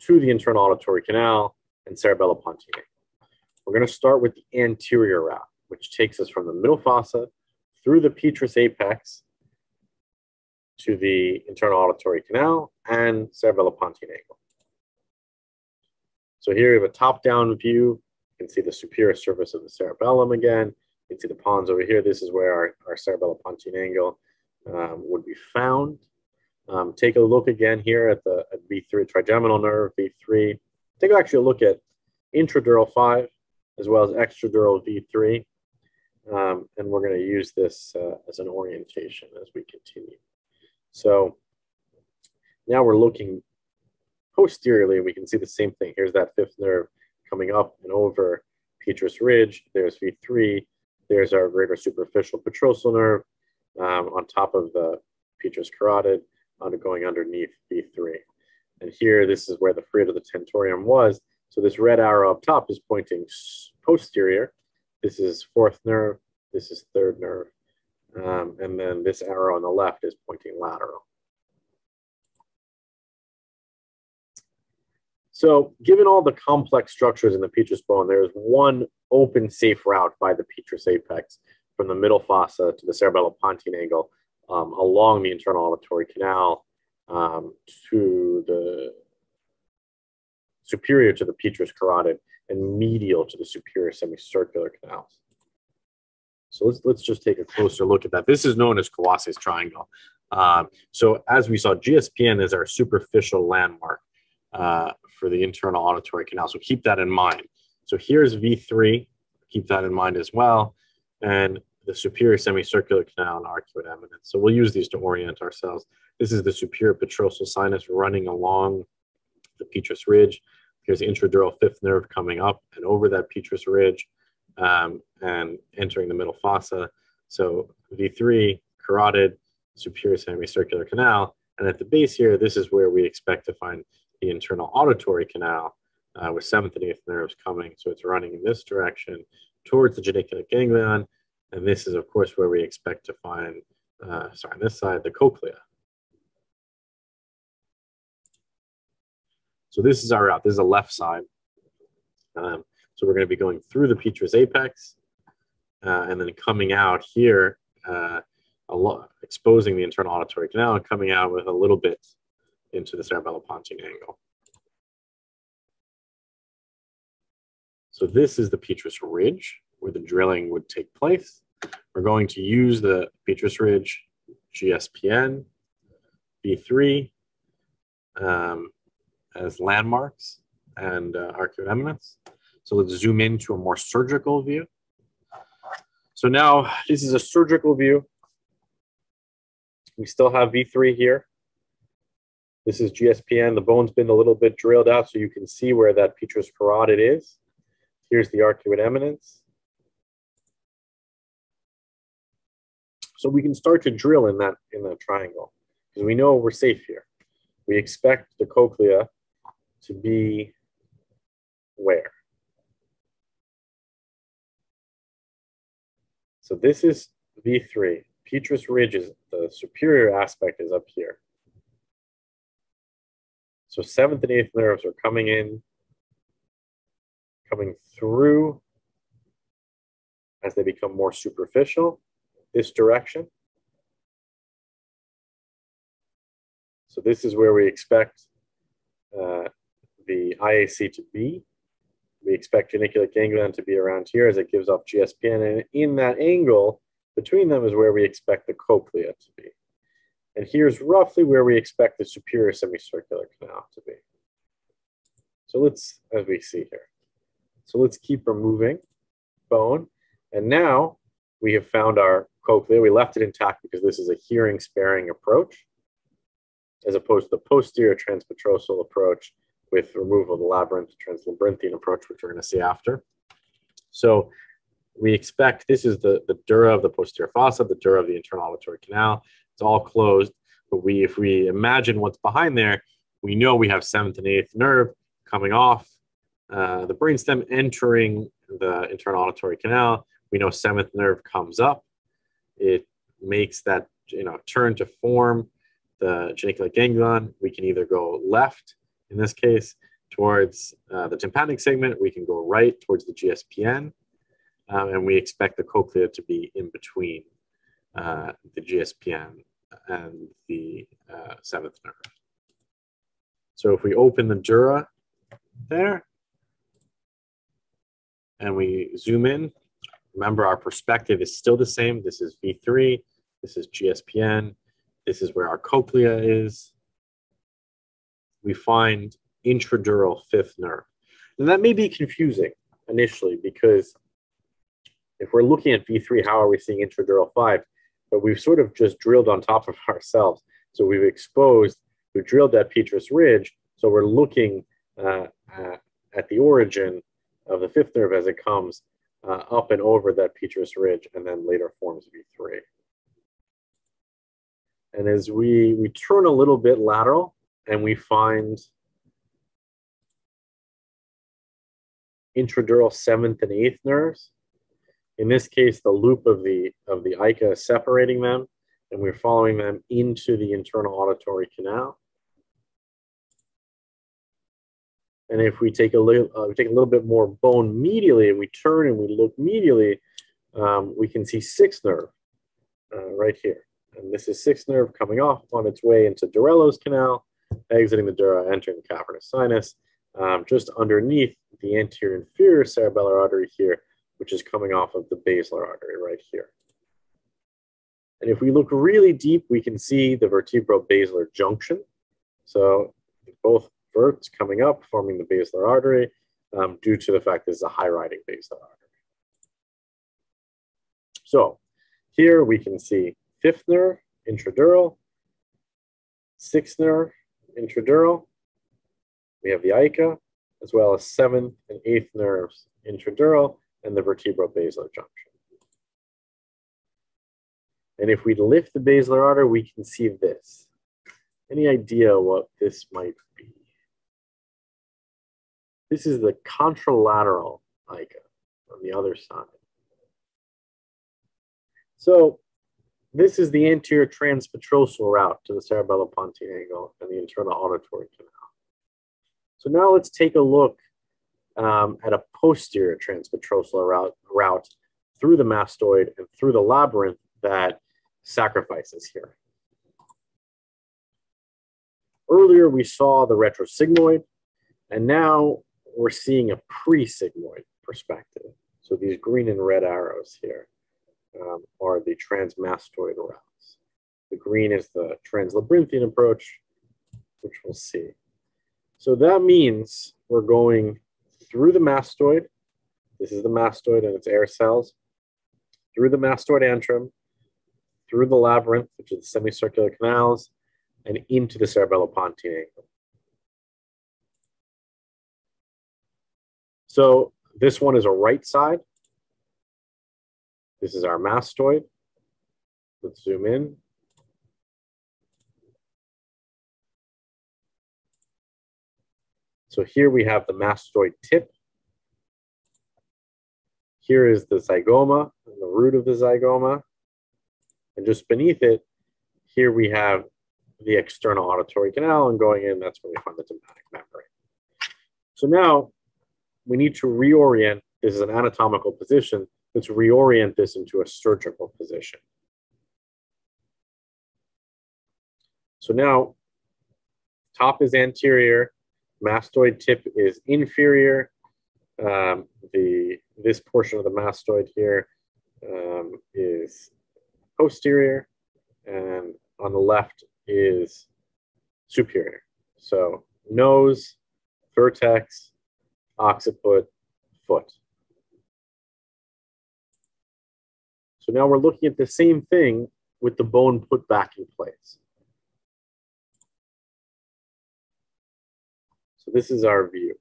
to the internal auditory canal and cerebellopontine. Angle. We're going to start with the anterior route, which takes us from the middle fossa through the petrous apex to the internal auditory canal and cerebellopontine angle. So here we have a top-down view. You can see the superior surface of the cerebellum again. You can see the pons over here. This is where our, our cerebellopontine angle um, would be found. Um, take a look again here at the at V3, trigeminal nerve, V3. Take actually a look at intradural 5 as well as extradural V3. Um, and we're going to use this uh, as an orientation as we continue. So now we're looking posteriorly, we can see the same thing. Here's that fifth nerve coming up and over petrous ridge. There's V3. There's our greater superficial petrosal nerve um, on top of the petrous carotid, under, going underneath V3. And here, this is where the fruit of the tentorium was. So this red arrow up top is pointing posterior. This is fourth nerve. This is third nerve. Um, and then this arrow on the left is pointing lateral. So given all the complex structures in the petrous bone, there is one open safe route by the petrous apex from the middle fossa to the cerebellopontine angle um, along the internal auditory canal um, to the superior to the petrous carotid and medial to the superior semicircular canals. So let's, let's just take a closer look at that. This is known as Kawase's triangle. Um, so as we saw, GSPN is our superficial landmark uh, for the internal auditory canal. So keep that in mind. So here's V3, keep that in mind as well. And the superior semicircular canal and arcuate eminence. So we'll use these to orient ourselves. This is the superior petrosal sinus running along the petrous ridge. Here's the intradural fifth nerve coming up and over that petrous ridge um, and entering the middle fossa. So V3, carotid, superior semicircular canal. And at the base here, this is where we expect to find the internal auditory canal uh, with seventh and eighth nerves coming. So it's running in this direction towards the geniculate ganglion. And this is, of course, where we expect to find, uh, sorry, on this side, the cochlea. So this is our route. This is a left side. Um, so we're going to be going through the petrous apex uh, and then coming out here, uh, exposing the internal auditory canal coming out with a little bit into the cerebellopontine angle. So this is the petrous ridge where the drilling would take place. We're going to use the petrous ridge GSPN V3 um, as landmarks and uh, arcuate eminence. So let's zoom into a more surgical view. So now this is a surgical view. We still have V3 here. This is GSPN. The bone's been a little bit drilled out so you can see where that petrous carotid is. Here's the arcuate eminence. So we can start to drill in that in that triangle because we know we're safe here. We expect the cochlea to be where? So this is V3. Petrous ridge is the superior aspect is up here. So seventh and eighth nerves are coming in, coming through as they become more superficial, this direction. So this is where we expect uh, the IAC to be. We expect geniculate ganglion to be around here as it gives off GSPN. And in that angle between them is where we expect the cochlea to be. And here's roughly where we expect the superior semicircular canal to be. So let's, as we see here. So let's keep removing bone. And now we have found our cochlea. We left it intact because this is a hearing sparing approach, as opposed to the posterior transpetrosal approach, with removal of the labyrinth translabyrinthine approach, which we're going to see after. So we expect this is the, the dura of the posterior fossa, the dura of the internal auditory canal. It's all closed, but we if we imagine what's behind there, we know we have seventh and eighth nerve coming off uh, the brainstem, entering the internal auditory canal. we know seventh nerve comes up. It makes that you know turn to form the geniculate ganglion. We can either go left in this case towards uh, the tympanic segment. We can go right towards the GSPN, um, and we expect the cochlea to be in between uh, the GSPN and the uh, seventh nerve. So if we open the dura there and we zoom in, remember our perspective is still the same. This is V3, this is GSPN, this is where our cochlea is. We find intradural fifth nerve. And that may be confusing initially because if we're looking at V3, how are we seeing intradural 5? But we've sort of just drilled on top of ourselves. So we've exposed, we've drilled that petrous ridge. So we're looking uh, uh, at the origin of the fifth nerve as it comes uh, up and over that petrous ridge and then later forms V3. And as we, we turn a little bit lateral and we find intradural seventh and eighth nerves. In this case, the loop of the, of the AICA is separating them, and we're following them into the internal auditory canal. And if we take a little, uh, we take a little bit more bone medially, and we turn and we look medially, um, we can see sixth nerve uh, right here. And this is sixth nerve coming off on its way into Dorello's canal, exiting the dura, entering the cavernous sinus, um, just underneath the anterior inferior cerebellar artery here, which is coming off of the basilar artery right here. And if we look really deep, we can see the vertebral basilar junction. So both verts coming up, forming the basilar artery, um, due to the fact this is a high-riding basilar artery. So here we can see fifth nerve, intradural, sixth nerve, intradural. We have the AICA, as well as seventh and eighth nerves, intradural, and the vertebro-basilar junction. And if we lift the basilar artery, we can see this. Any idea what this might? This is the contralateral ICA on the other side. So this is the anterior transpetrosal route to the cerebellopontine angle and the internal auditory canal. So now let's take a look um, at a posterior transpetrosal route, route through the mastoid and through the labyrinth that sacrifices here. Earlier, we saw the retrosigmoid, and now we're seeing a pre-sigmoid perspective. So these green and red arrows here um, are the transmastoid routes. The green is the translabyrinthine approach, which we'll see. So that means we're going through the mastoid. This is the mastoid and its air cells, through the mastoid antrum, through the labyrinth, which is the semicircular canals, and into the cerebellopontine angle. So this one is a right side. This is our mastoid. Let's zoom in. So here we have the mastoid tip. Here is the zygoma, the root of the zygoma. And just beneath it, here we have the external auditory canal, and going in, that's where we find the tympanic membrane. So now we need to reorient. This is an anatomical position. Let's reorient this into a surgical position. So now, top is anterior, mastoid tip is inferior. Um, the this portion of the mastoid here um, is posterior, and on the left is superior. So nose, vertex, occiput, foot. So now we're looking at the same thing with the bone put back in place. So this is our view.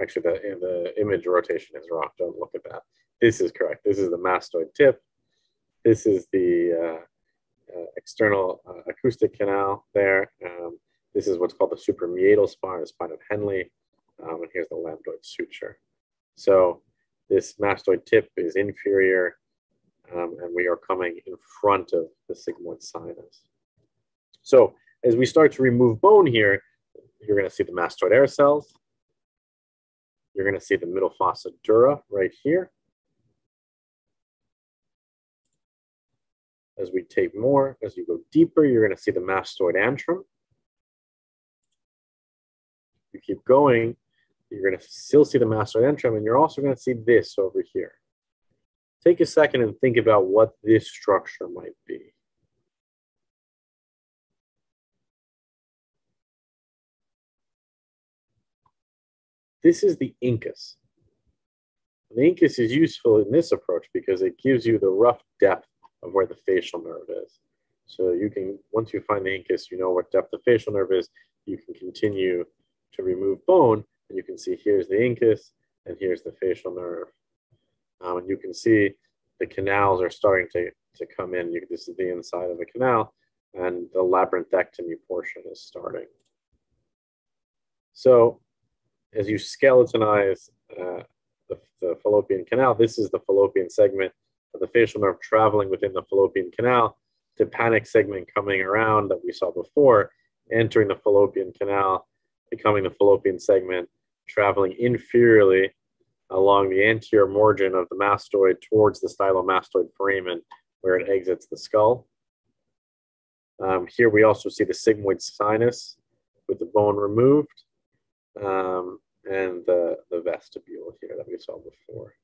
Actually, the, the image rotation is wrong. Don't look at that. This is correct. This is the mastoid tip. This is the uh, uh, external uh, acoustic canal there. Um, this is what's called the suprameatal spine, the spine of Henle. um, and here's the lambdoid suture. So this mastoid tip is inferior, um, and we are coming in front of the sigmoid sinus. So as we start to remove bone here, you're going to see the mastoid air cells. You're going to see the middle fossa dura right here. As we take more, as you go deeper, you're going to see the mastoid antrum. You keep going, you're going to still see the mastoid antrum, and you're also going to see this over here. Take a second and think about what this structure might be. This is the incus. The incus is useful in this approach because it gives you the rough depth of where the facial nerve is. So you can, once you find the incus, you know what depth the facial nerve is, you can continue to remove bone, and you can see here's the incus, and here's the facial nerve. Um, and you can see the canals are starting to, to come in. You, this is the inside of the canal, and the labyrinthectomy portion is starting. So as you skeletonize uh, the, the, fallopian canal, this is the fallopian segment of the facial nerve traveling within the fallopian canal, Tympanic segment coming around that we saw before, entering the fallopian canal, becoming the fallopian segment, traveling inferiorly along the anterior margin of the mastoid towards the stylomastoid foramen where it exits the skull. Um, here we also see the sigmoid sinus with the bone removed um, and the, the vestibule here that we saw before.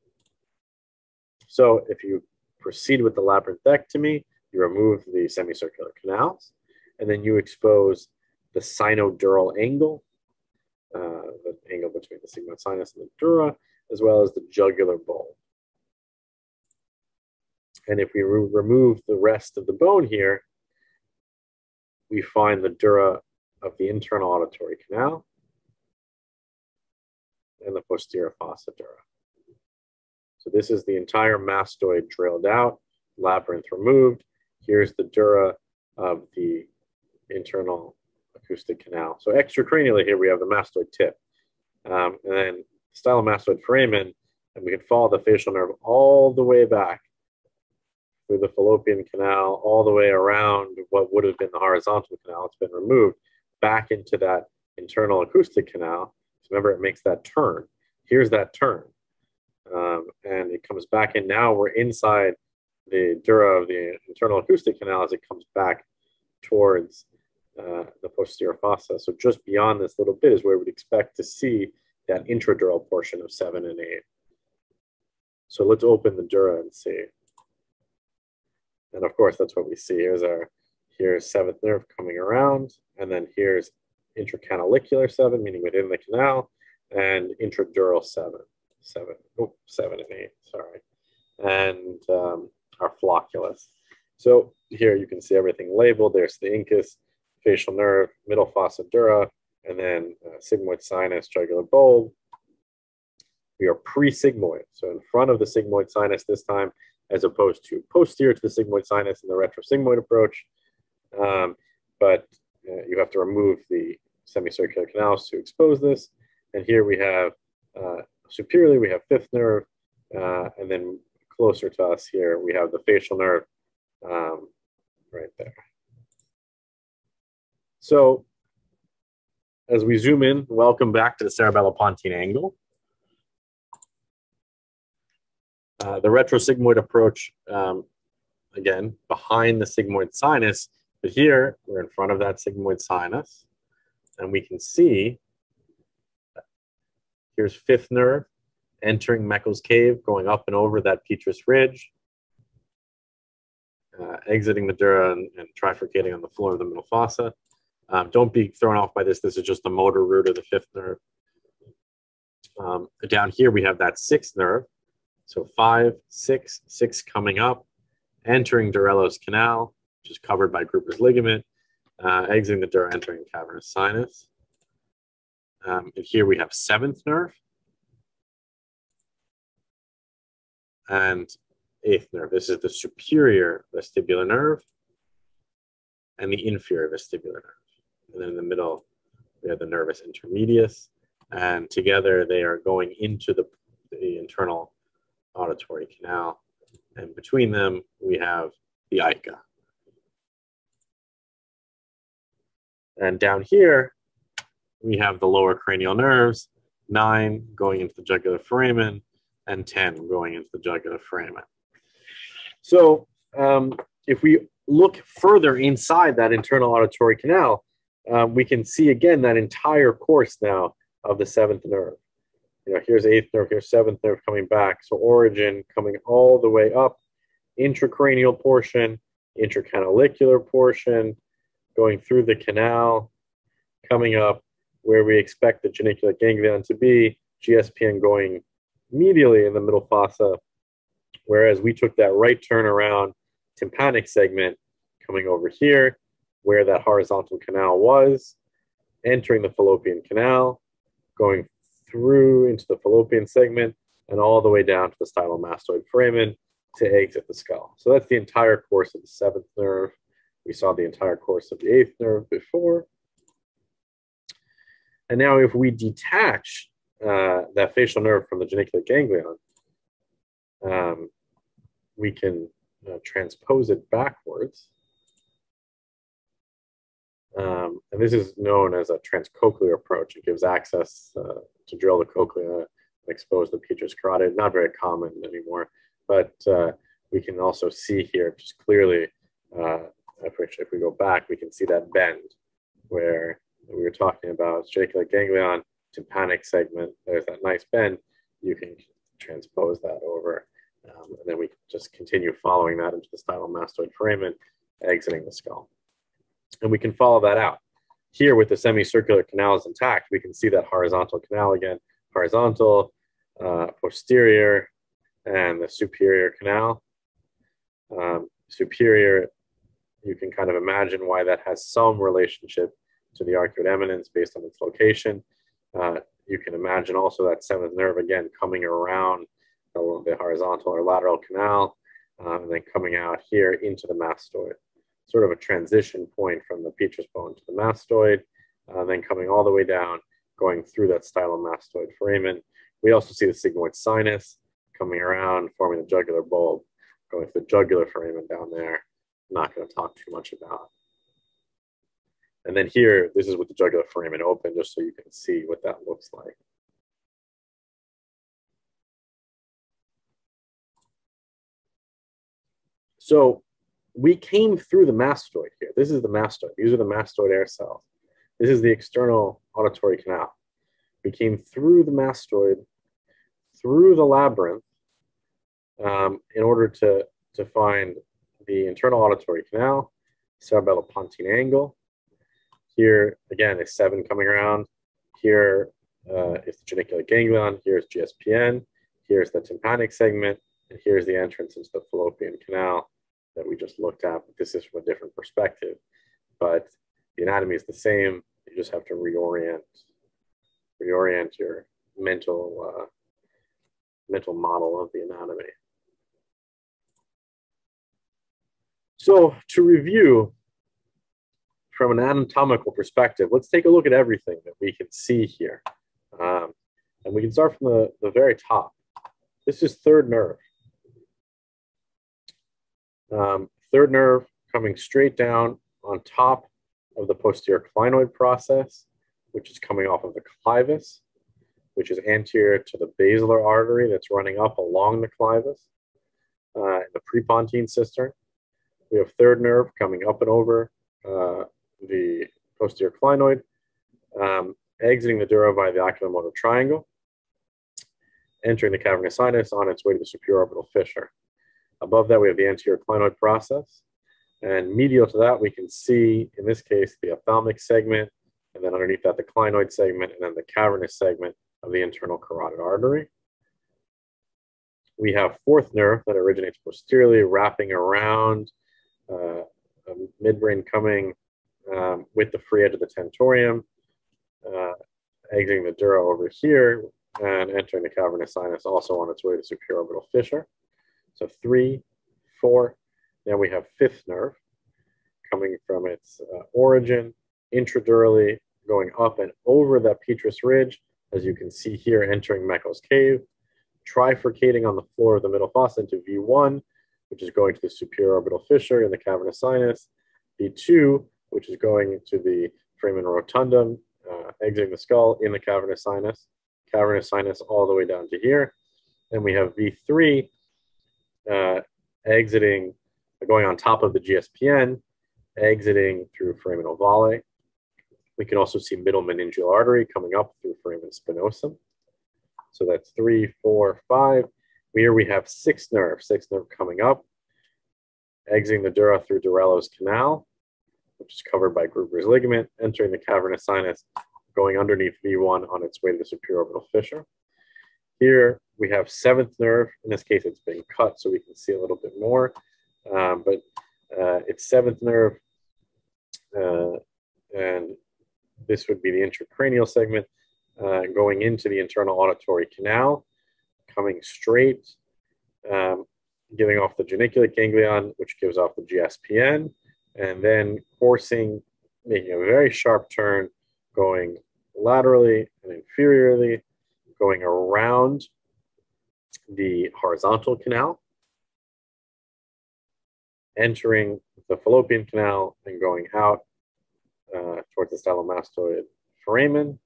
So if you proceed with the labyrinthectomy, you remove the semicircular canals, and then you expose the sinodural angle, uh, the angle between the sigmoid sinus and the dura, as well as the jugular bowl. And if we re remove the rest of the bone here, we find the dura of the internal auditory canal, and the posterior fossa dura. So this is the entire mastoid drilled out, labyrinth removed. Here's the dura of the internal acoustic canal. So extracranially here we have the mastoid tip. Um, and then stylomastoid foramen, and we can follow the facial nerve all the way back through the fallopian canal, all the way around what would have been the horizontal canal. It's been removed back into that internal acoustic canal remember, it makes that turn. Here's that turn. Um, and it comes back in. Now we're inside the dura of the internal acoustic canal as it comes back towards uh, the posterior fossa. So just beyond this little bit is where we'd expect to see that intradural portion of seven and eight. So let's open the dura and see. And of course, that's what we see. Here's our, here's seventh nerve coming around, and then here's intracanalicular seven, meaning within the canal, and intradural seven, seven, oh, seven and eight, sorry, and um, our flocculus. So here you can see everything labeled. There's the incus, facial nerve, middle fossa dura, and then uh, sigmoid sinus, jugular bulb. We are pre-sigmoid, so in front of the sigmoid sinus this time, as opposed to posterior to the sigmoid sinus in the retrosigmoid approach. Um, but uh, you have to remove the semicircular canals to expose this. And here we have, uh, superiorly, we have fifth nerve, uh, and then closer to us here, we have the facial nerve um, right there. So as we zoom in, welcome back to the cerebellopontine angle. Uh, the retrosigmoid approach, um, again, behind the sigmoid sinus, but here we're in front of that sigmoid sinus and we can see here's fifth nerve entering Meckel's cave, going up and over that petrous ridge, uh, exiting the dura and, and, trifurcating on the floor of the middle fossa. Um, don't be thrown off by this. This is just the motor root of the fifth nerve. Um, down here, we have that sixth nerve. So five, six, six coming up, entering Dorello's canal, which is covered by Gruber's ligament, uh, exiting the dura, entering cavernous sinus. Um, and here we have seventh nerve and eighth nerve. This is the superior vestibular nerve and the inferior vestibular nerve. And then in the middle, we have the nervus intermedius and together they are going into the, the internal auditory canal. And between them, we have the AICA. And down here, we have the lower cranial nerves, nine going into the jugular foramen, and 10 going into the jugular foramen. So um, if we look further inside that internal auditory canal, um, we can see again that entire course now of the seventh nerve. You know, here's eighth nerve, here's seventh nerve coming back. So origin coming all the way up, intracranial portion, intracanalicular portion, going through the canal, coming up where we expect the geniculate ganglion to be, GSPN going medially in the middle fossa, whereas we took that right turn around tympanic segment coming over here, where that horizontal canal was, entering the fallopian canal, going through into the fallopian segment, and all the way down to the stylomastoid foramen to exit the skull. So that's the entire course of the seventh nerve. We saw the entire course of the eighth nerve before. And now if we detach uh, that facial nerve from the geniculate ganglion, um, we can uh, transpose it backwards. This is known as a transcochlear approach. It gives access uh, to drill the cochlea and expose the petrous carotid. Not very common anymore, but uh, we can also see here just clearly, uh, if, we, if we go back, we can see that bend where we were talking about geniculate ganglion, tympanic segment. There's that nice bend. You can transpose that over. Um, and then we just continue following that into the stylomastoid foramen, exiting the skull. And we can follow that out. Here with the semicircular canals intact, we can see that horizontal canal again, horizontal, uh, posterior, and the superior canal. Um, superior, you can kind of imagine why that has some relationship to the arcuate eminence based on its location. Uh, you can imagine also that seventh nerve again coming around the, horizontal or lateral canal um, and then coming out here into the mastoid. Sort of a transition point from the petrous bone to the mastoid, uh, then coming all the way down, going through that stylomastoid foramen. We also see the sigmoid sinus coming around, forming the jugular bulb, going through the jugular foramen down there. I'm not going to talk too much about. And then here, this is with the jugular foramen open, just so you can see what that looks like. So we came through the mastoid here. This is the mastoid. These are the mastoid air cells. This is the external auditory canal. We came through the mastoid, through the labyrinth, um, in order to, to find the internal auditory canal, cerebellopontine angle, here, again, is 7 coming around. Here uh, is the geniculate ganglion. Here's GSPN. Here's the tympanic segment. And here's the entrance into the fallopian canal that we just looked at. But this is from a different perspective. But the anatomy is the same. You just have to reorient, reorient your mental, uh, mental model of the anatomy. So to review, from an anatomical perspective, let's take a look at everything that we can see here. Um, and we can start from the, the very top. This is third nerve. Um, third nerve coming straight down on top of the posterior clinoid process, which is coming off of the clivus, which is anterior to the basilar artery that's running up along the clivus, uh, the prepontine cistern. We have third nerve coming up and over uh, the posterior clinoid, um, exiting the dura via the oculomotor triangle, entering the cavernous sinus on its way to the supraorbital fissure. Above that, we have the anterior clinoid process. And medial to that, we can see, in this case, the ophthalmic segment, and then underneath that, the clinoid segment, and then the cavernous segment of the internal carotid artery. We have fourth nerve that originates posteriorly, wrapping around uh, midbrain coming um, with the free edge of the tentorium, uh, exiting the dura over here and entering the cavernous sinus also on its way to supraorbital fissure. So three, four, then we have fifth nerve coming from its uh, origin intradurally, going up and over that petrous ridge, as you can see here, entering Meckel's cave, trifurcating on the floor of the middle fossa into V1, which is going to the superior orbital fissure in the cavernous sinus, V2, which is going to the foramen rotundum, uh, exiting the skull in the cavernous sinus, cavernous sinus all the way down to here. Then we have V3 uh, exiting, going on top of the GSPN, exiting through foramen ovale. We can also see middle meningeal artery coming up through foramen spinosum. So that's three, four, five. Here we have six nerve, six nerve coming up, exiting the dura through Dorello's canal, which is covered by Gruber's ligament, entering the cavernous sinus, going underneath V1 on its way to the superior orbital fissure. Here we have seventh nerve. In this case, it's been cut so we can see a little bit more, um, but uh, it's seventh nerve, uh, and this would be the intracranial segment uh, going into the internal auditory canal, coming straight, um, giving off the geniculate ganglion, which gives off the GSPN, and then coursing, making a very sharp turn, going laterally and inferiorly, going around the horizontal canal, entering the fallopian canal and going out uh, towards the stylomastoid foramen.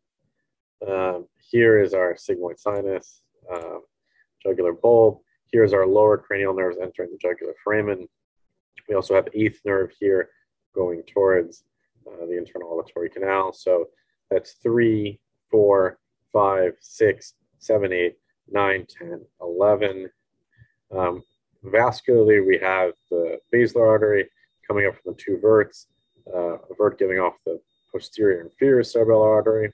Um, here is our sigmoid sinus, um, jugular bulb. Here's our lower cranial nerves entering the jugular foramen. We also have eighth nerve here going towards uh, the internal auditory canal. So that's three, four, five, six, seven, eight, nine, 10, 11. Um, vascularly, we have the basilar artery coming up from the two verts, uh, a vert giving off the posterior inferior cerebellar artery,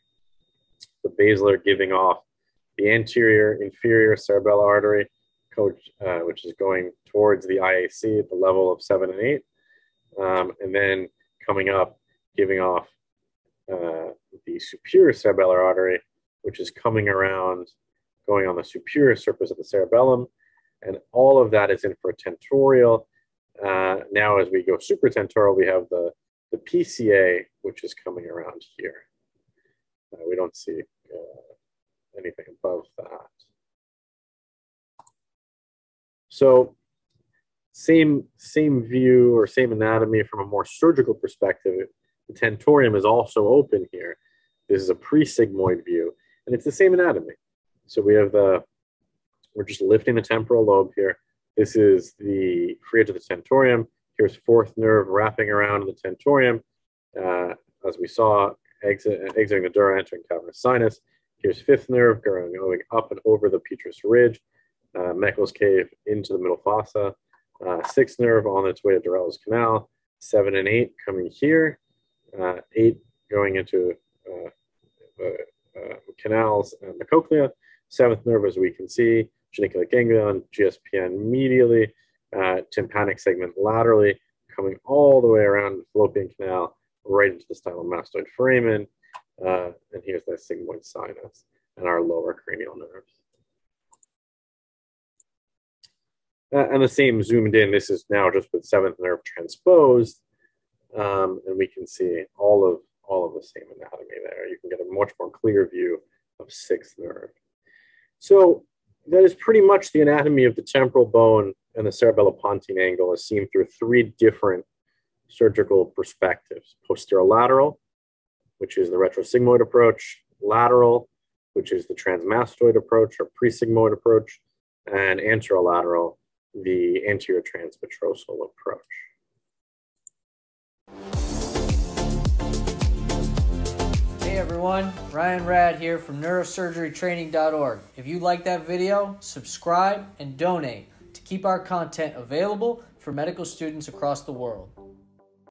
the basilar giving off the anterior inferior cerebellar artery, coach, uh, which is going towards the IAC at the level of seven and eight, um, and then coming up, giving off uh, the superior cerebellar artery, which is coming around, going on the superior surface of the cerebellum, and all of that is infratentorial. Uh, now, as we go supratentorial, we have the, the PCA, which is coming around here. Uh, we don't see uh, anything above that. So same, same view or same anatomy from a more surgical perspective. The tentorium is also open here. This is a pre-sigmoid view, and it's the same anatomy. So we have the, we're just lifting the temporal lobe here. This is the free edge of the tentorium. Here's fourth nerve wrapping around the tentorium. Uh, as we saw, exit, exiting the dura, entering cavernous sinus. Here's fifth nerve going, going up and over the petrous ridge, uh, Meckel's cave into the middle fossa. Uh, sixth nerve on its way to Dorello's canal. Seven and eight coming here. Uh, eight going into uh, uh, canals and the cochlea. Seventh nerve, as we can see, geniculate ganglion, GSPN medially, uh, tympanic segment laterally, coming all the way around the fallopian canal, right into the stylomastoid foramen. Uh, and here's the sigmoid sinus and our lower cranial nerves. Uh, and the same zoomed in, this is now just with seventh nerve transposed. Um, and we can see all of all of the same anatomy there. You can get a much more clear view of sixth nerve. So that is pretty much the anatomy of the temporal bone and the cerebellopontine angle as seen through three different surgical perspectives. Posterolateral, which is the retrosigmoid approach, lateral, which is the transmastoid approach or presigmoid approach, and anterolateral, the anterior transpetrosal approach. Everyone, Ryan Rad here from neurosurgerytraining.org. If you like that video, subscribe and donate to keep our content available for medical students across the world.